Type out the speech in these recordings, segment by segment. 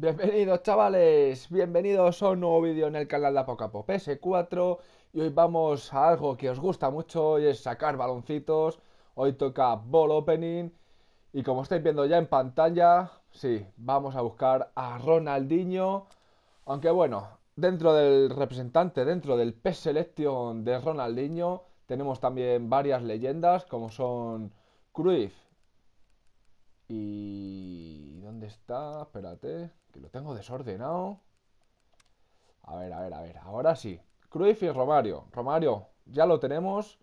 Bienvenidos chavales, bienvenidos a un nuevo vídeo en el canal de Apocapo PS4 y hoy vamos a algo que os gusta mucho es sacar baloncitos. Hoy toca ball opening y como estáis viendo ya en pantalla, sí, vamos a buscar a Ronaldinho. Aunque bueno, dentro del representante, dentro del PS Selection de Ronaldinho, tenemos también varias leyendas como son Cruyff y... ¿Dónde está? Espérate que lo tengo desordenado. A ver, a ver, a ver. Ahora sí. Cruyff y Romario. Romario, ya lo tenemos.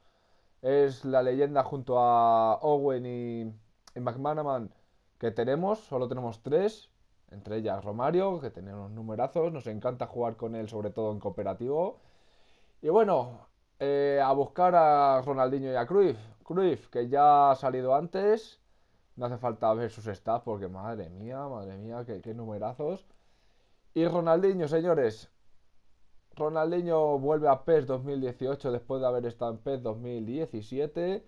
Es la leyenda junto a Owen y, McManaman que tenemos. Solo tenemos tres. Entre ellas Romario, que tenemos numerazos. Nos encanta jugar con él, sobre todo en cooperativo. Y bueno, eh, a buscar a Ronaldinho y a Cruyff. Cruyff, que ya ha salido antes. No hace falta ver sus stats porque madre mía, madre mía, qué, numerazos. Y Ronaldinho, señores. Ronaldinho vuelve a PES 2018 después de haber estado en PES 2017.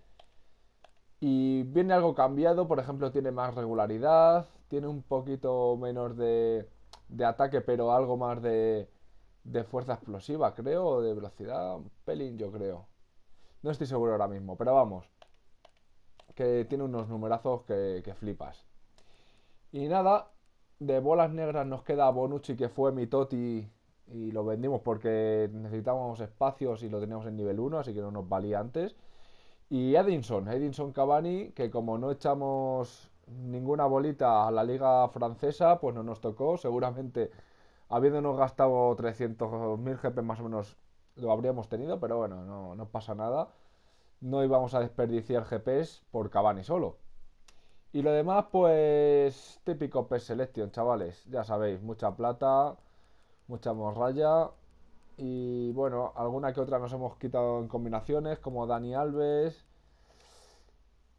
Y viene algo cambiado, por ejemplo, tiene más regularidad, tiene un poquito menos de, de ataque, pero algo más de, de fuerza explosiva, creo, o de velocidad, un pelín, yo creo. No estoy seguro ahora mismo, pero vamos que tiene unos numerazos que, flipas. Y nada, de bolas negras nos queda Bonucci, que fue mi Toti y lo vendimos porque necesitábamos espacios y lo teníamos en nivel 1, así que no nos valía antes. Y Edinson, Edinson Cavani, que como no echamos ninguna bolita a la liga francesa, pues no nos tocó. Seguramente, habiéndonos gastado 300.000 GP más o menos, lo habríamos tenido, pero bueno, no, no pasa nada no íbamos a desperdiciar GPs por Cavani solo. Y lo demás, pues típico PES Selection, chavales. Ya sabéis, mucha plata, mucha morralla. Y bueno, alguna que otra nos hemos quitado en combinaciones, como Dani Alves.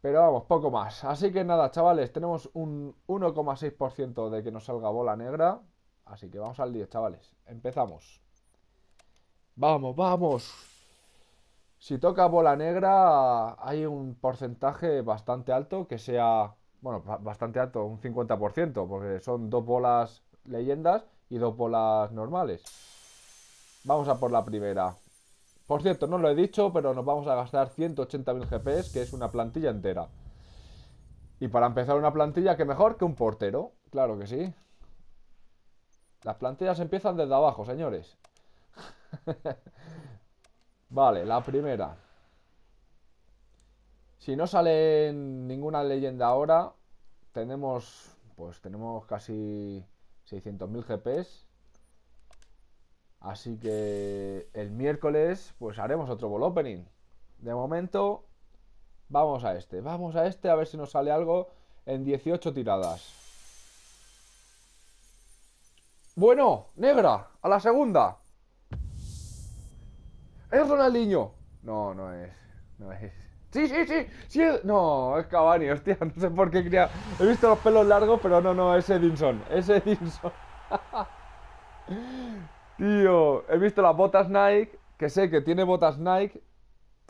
Pero vamos, poco más. Así que nada, chavales, tenemos un 1,6% de que nos salga bola negra. Así que vamos al 10, chavales. Empezamos. Vamos, vamos. Si toca bola negra, hay un porcentaje bastante alto que sea, bueno, bastante alto, un 50%, porque son dos bolas leyendas y dos bolas normales. Vamos a por la primera. Por cierto, no lo he dicho, pero nos vamos a gastar 180.000 GPs, que es una plantilla entera. Y para empezar una plantilla, que mejor que un portero. Claro que sí. Las plantillas empiezan desde abajo, señores. Vale, la primera. Si no sale ninguna leyenda ahora, tenemos pues tenemos casi 600.000 GPs. Así que el miércoles pues haremos otro ball opening. De momento vamos a este, vamos a este a ver si nos sale algo en 18 tiradas. Bueno, negra, a la segunda. ¡Es Ronaldinho! No, no es. No es. Sí, sí, sí, sí. No, es Cavani, hostia. No sé por qué quería. He visto los pelos largos, pero no, no, es Edinson. Es Edinson. Tío, he visto las botas Nike, que sé que tiene botas Nike.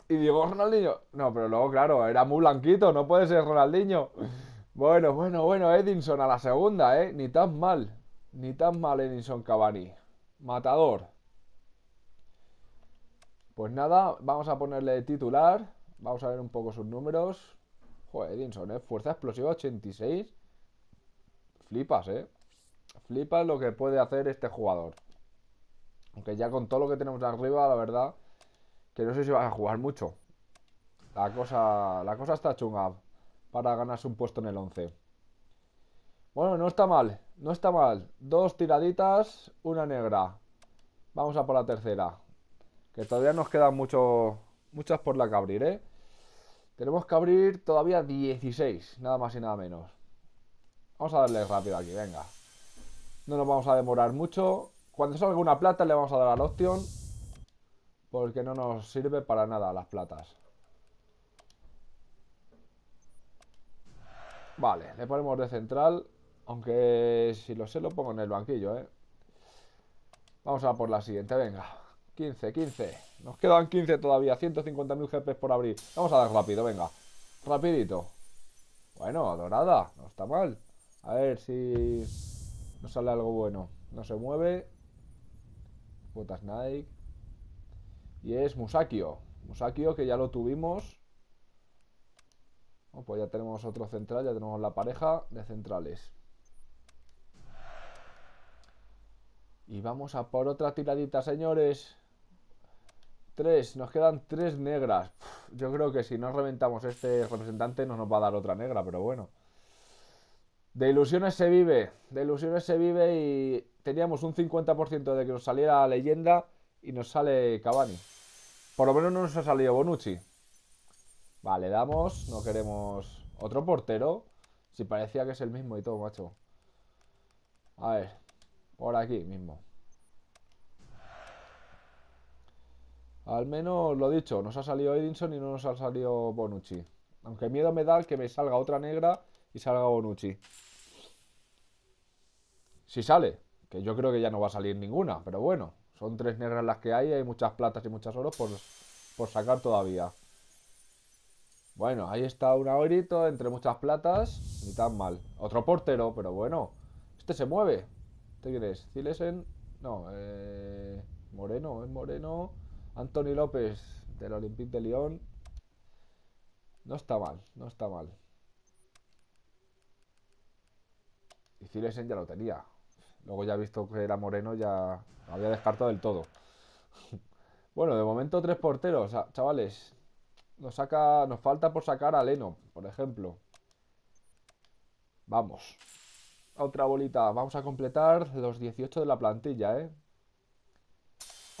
Y digo, Ronaldinho. No, pero luego, claro, era muy blanquito, no puede ser Ronaldinho. Bueno, bueno, bueno, Edinson a la segunda, ¿eh? Ni tan mal. Ni tan mal Edinson Cavani. Matador. Pues nada, vamos a ponerle titular. Vamos a ver un poco sus números. Joder, Edinson, ¿eh? Fuerza explosiva 86. Flipas, ¿eh? Flipas lo que puede hacer este jugador. Aunque ya con todo lo que tenemos arriba, la verdad, que no sé si va a jugar mucho. La cosa, la cosa está chunga para ganarse un puesto en el 11. Bueno, no está mal, no está mal. Dos tiraditas, una negra. Vamos a por la tercera. Que todavía nos quedan mucho, muchas por la que abrir, ¿eh? Tenemos que abrir todavía 16, nada más y nada menos. Vamos a darle rápido aquí, venga. No nos vamos a demorar mucho. Cuando salga una plata le vamos a dar al option. Porque no nos sirve para nada las platas. Vale, le ponemos de central. Aunque si lo sé lo pongo en el banquillo, ¿eh? Vamos a por la siguiente, venga. 15, 15. Nos quedan 15 todavía. 150.000 GP por abrir. Vamos a dar rápido, venga. Rapidito. Bueno, dorada. No está mal. A ver si... No sale algo bueno. No se mueve. Botas Nike. Y es Musakio. Musakio que ya lo tuvimos. Oh, pues ya tenemos otro central, ya tenemos la pareja de centrales. Y vamos a por otra tiradita, señores. Tres, nos quedan tres negras. yo creo que si no reventamos este representante no nos va a dar otra negra, pero bueno. De ilusiones se vive, de ilusiones se vive y teníamos un 50% de que nos saliera leyenda y nos sale Cavani. Por lo menos no nos ha salido Bonucci. Vale, damos, no queremos otro portero. Si parecía que es el mismo y todo, macho. A ver, por aquí mismo. Al menos lo dicho, nos ha salido Edinson y no nos ha salido Bonucci. Aunque miedo me da que me salga otra negra y salga Bonucci. Si sale, que yo creo que ya no va a salir ninguna, pero bueno, son tres negras las que hay, hay muchas platas y muchas oros por, por sacar todavía. Bueno, ahí está un ahorito entre muchas platas, ni tan mal. Otro portero, pero bueno, este se mueve. ¿Este quién es? ¿Cilesen? No, eh... Moreno, es Moreno. Anthony López del Olympique de Lyon. No está mal, no está mal. Y Cilesen ya lo tenía. Luego ya he visto que era Moreno, ya había descartado del todo. bueno, de momento tres porteros, chavales. Nos nos falta por sacar a Leno, por ejemplo. Vamos. Otra bolita. Vamos a completar los 18 de la plantilla, ¿eh?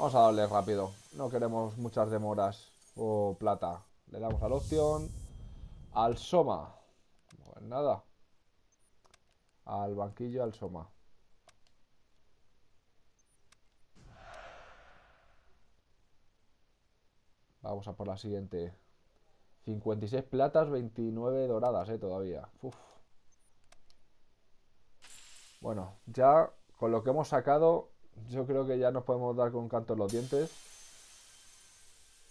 Vamos a darle rápido. No queremos muchas demoras o plata. Le damos a la opción. Al Soma. Pues nada. Al banquillo, al Soma. Vamos a por la siguiente. 56 platas, 29 doradas, eh, todavía. Bueno, ya con lo que hemos sacado, yo creo que ya nos podemos dar con canto en los dientes.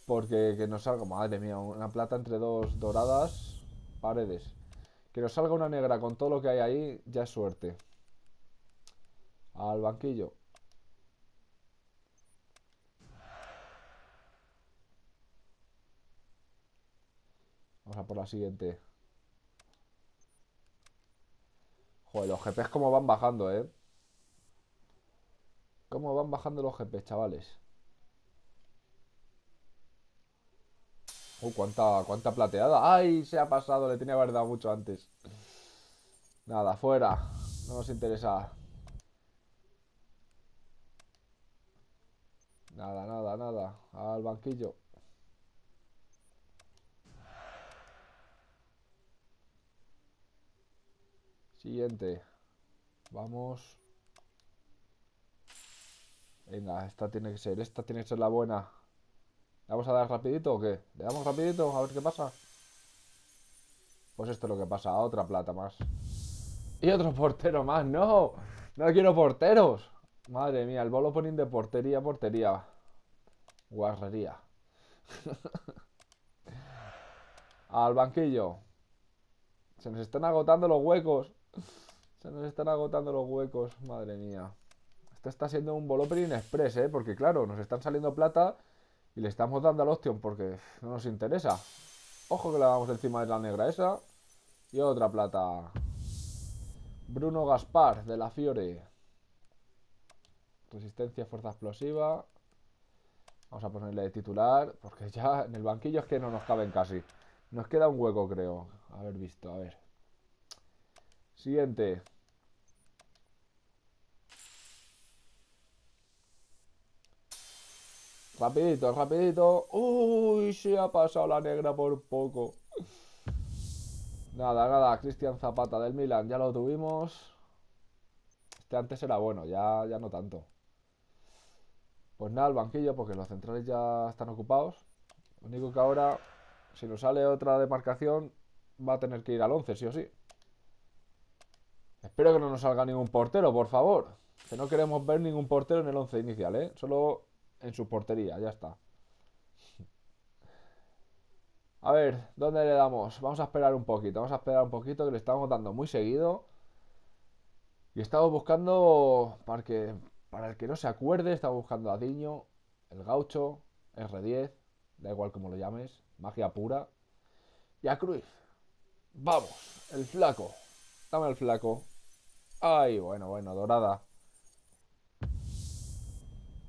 Porque que nos salga, madre mía, una plata entre dos doradas, paredes. Que nos salga una negra con todo lo que hay ahí, ya es suerte. Al banquillo. Vamos a por la siguiente. Joder, los GPs como van bajando, ¿eh? Cómo van bajando los GPs, chavales. Uh, cuánta, cuánta plateada. ¡Ay! Se ha pasado, le tenía que haber dado mucho antes. Nada, fuera. No nos interesa. Nada, nada, nada. Al banquillo. Siguiente. Vamos. Venga, esta tiene que ser, esta tiene que ser la buena. ¿Le vamos a dar rapidito o qué? ¿Le damos rapidito? A ver qué pasa. Pues esto es lo que pasa, otra plata más. Y otro portero más, no. No quiero porteros. Madre mía, el bolo ponen de portería portería. Guarrería. Al banquillo. Se nos están agotando los huecos. Se nos están agotando los huecos, madre mía. Esto está siendo un Voloperin Express, ¿eh? Porque claro, nos están saliendo plata y le estamos dando al Option porque no nos interesa. Ojo que le damos encima de la negra esa. Y otra plata. Bruno Gaspar, de la Fiore. Resistencia, fuerza explosiva. Vamos a ponerle de titular, porque ya en el banquillo es que no nos caben casi. Nos queda un hueco, creo. Haber visto, a ver. Siguiente. Rapidito, rapidito. Uy, se ha pasado la negra por poco. Nada, nada. Cristian Zapata del Milan, ya lo tuvimos. Este antes era bueno, ya, ya no tanto. Pues nada, el banquillo, porque los centrales ya están ocupados. Lo único que ahora, si nos sale otra demarcación, va a tener que ir al 11, sí o sí. Espero que no nos salga ningún portero, por favor. Que no queremos ver ningún portero en el 11 inicial, ¿eh? Solo en su portería, ya está. A ver, ¿dónde le damos? Vamos a esperar un poquito, vamos a esperar un poquito que le estamos dando muy seguido. Y estaba buscando, para, que, para el que no se acuerde, estaba buscando a Diño, el Gaucho, R10, da igual como lo llames, magia pura. Y a Cruz. Vamos, el flaco. Dame el flaco. Ay, bueno, bueno, dorada.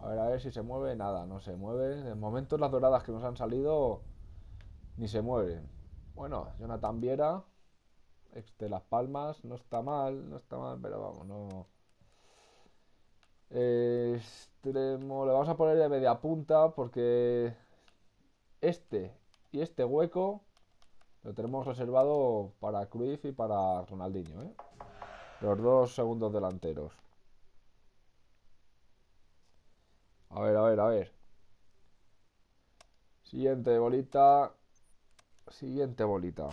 A ver, a ver si se mueve. Nada, no se mueve. De momento las doradas que nos han salido ni se mueven. Bueno, Jonathan Viera. Ex de Las Palmas. No está mal, no está mal, pero vamos, no... Extremo. Le vamos a poner de media punta porque este y este hueco lo tenemos reservado para Cruyff y para Ronaldinho, ¿eh? Los dos segundos delanteros. A ver, a ver, a ver. Siguiente bolita. Siguiente bolita.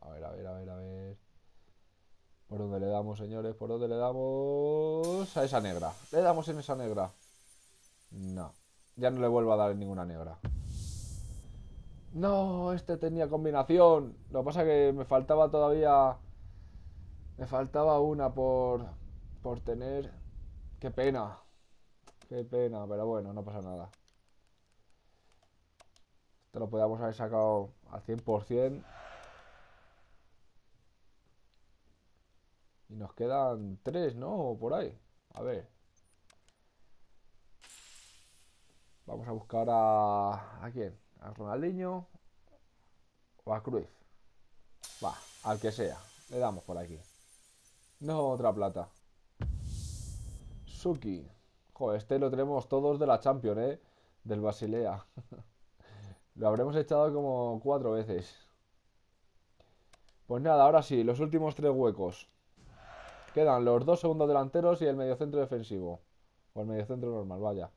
A ver, a ver, a ver, a ver. ¿Por dónde le damos, señores? ¿Por dónde le damos? A esa negra. ¿Le damos en esa negra? No. Ya no le vuelvo a dar en ninguna negra. No, este tenía combinación. Lo que pasa es que me faltaba todavía... Me faltaba una por... Por tener... Qué pena. Qué pena, pero bueno, no pasa nada. Esto lo podíamos haber sacado al 100%. Y nos quedan tres, ¿no? por ahí. A ver. Vamos a buscar a... ¿A quién? ¿A Ronaldinho? ¿O a Cruz? Va, al que sea. Le damos por aquí. No, otra plata. Suki. Joder, este lo tenemos todos de la Champions, ¿eh? Del Basilea. lo habremos echado como cuatro veces. Pues nada, ahora sí, los últimos tres huecos. Quedan los dos segundos delanteros y el mediocentro defensivo. O el mediocentro normal, vaya.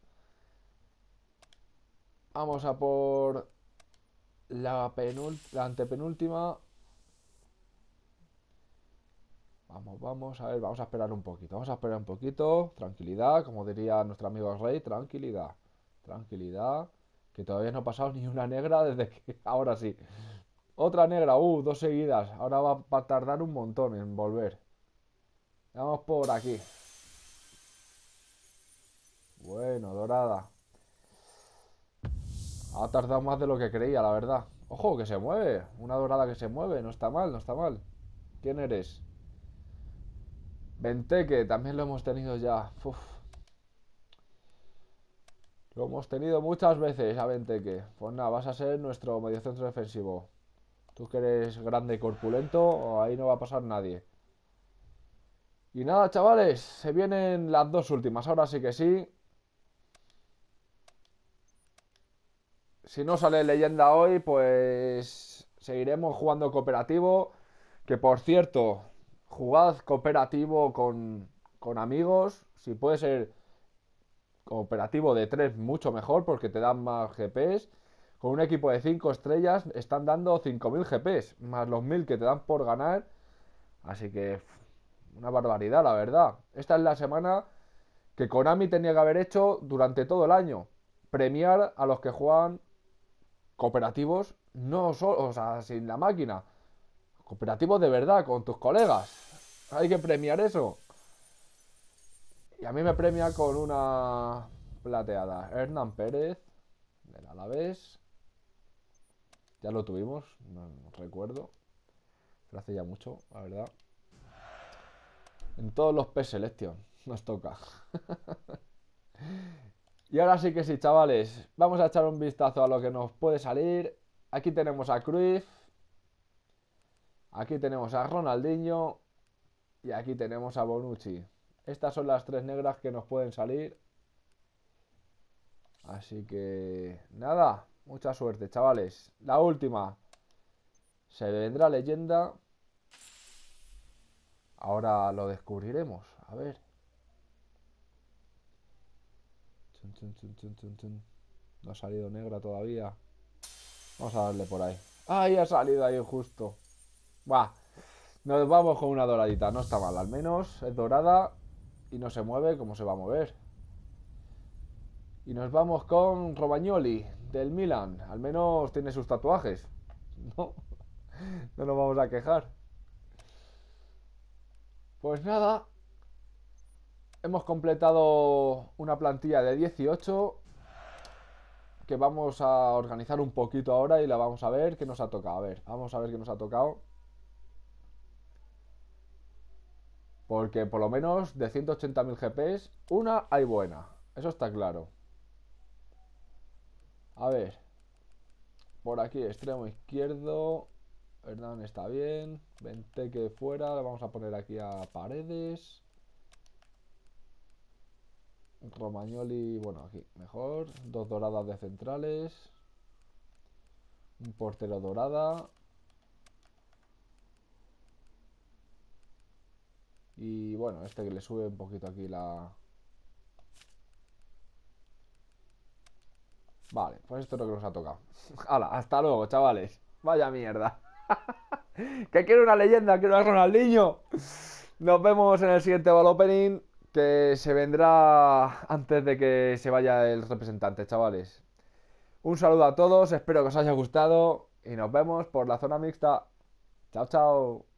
Vamos a por la, la antepenúltima. Vamos, vamos, a ver, vamos a esperar un poquito. Vamos a esperar un poquito. Tranquilidad, como diría nuestro amigo Rey, tranquilidad. Tranquilidad. Que todavía no ha pasado ni una negra desde que... Ahora sí. Otra negra, uh, dos seguidas. Ahora va a tardar un montón en volver. Vamos por aquí. Bueno, dorada. Ha tardado más de lo que creía, la verdad. Ojo, que se mueve. Una dorada que se mueve. No está mal, no está mal. ¿Quién eres? Venteque, también lo hemos tenido ya. Lo hemos tenido muchas veces a Venteque. Pues nada, vas a ser nuestro mediocentro defensivo. Tú que eres grande y corpulento, ahí no va a pasar nadie. Y nada, chavales, se vienen las dos últimas. Ahora sí que sí. Si no sale leyenda hoy, pues seguiremos jugando cooperativo. Que por cierto, jugad cooperativo con, con amigos. Si puede ser cooperativo de 3, mucho mejor porque te dan más GPs. Con un equipo de 5 estrellas están dando 5.000 GPs, más los 1.000 que te dan por ganar. Así que una barbaridad, la verdad. Esta es la semana que Konami tenía que haber hecho durante todo el año. Premiar a los que juegan cooperativos, no solo, o sea, sin la máquina. Cooperativos de verdad, con tus colegas. Hay que premiar eso. Y a mí me premia con una plateada. Hernán Pérez, del Alavés. Ya lo tuvimos, no, recuerdo. Pero hace ya mucho, la verdad. En todos los P-Selection nos toca. y ahora sí que sí, chavales. Vamos a echar un vistazo a lo que nos puede salir. Aquí tenemos a Cruyff. Aquí tenemos a Ronaldinho. Y aquí tenemos a Bonucci. Estas son las tres negras que nos pueden salir. Así que nada, mucha suerte, chavales. La última. Se vendrá leyenda. Ahora lo descubriremos. A ver. no ha salido negra todavía. Vamos a darle por ahí. ¡Ay, ha salido ahí justo! Va. Nos vamos con una doradita. No está mal. Al menos es dorada y no se mueve como se va a mover. Y nos vamos con Romagnoli del Milan. Al menos tiene sus tatuajes. no, no nos vamos a quejar. Pues nada, hemos completado una plantilla de 18 que vamos a organizar un poquito ahora y la vamos a ver qué nos ha tocado. A ver, vamos a ver qué nos ha tocado. Porque por lo menos de 180.000 GPs, una hay buena. Eso está claro. A ver. Por aquí, extremo izquierdo. Hernán está bien. que fuera. Le vamos a poner aquí a Paredes. Romagnoli, bueno, aquí mejor. Dos doradas de centrales. Un portero dorada. Y bueno, este que le sube un poquito aquí la... Vale, pues esto es lo que nos ha tocado. Hasta luego, chavales. Vaya mierda. que quiero una leyenda, quiero a Ronaldinho. Nos vemos en el siguiente ball que se vendrá antes de que se vaya el representante, chavales. Un saludo a todos, espero que os haya gustado y nos vemos por la zona mixta. Chao, chao.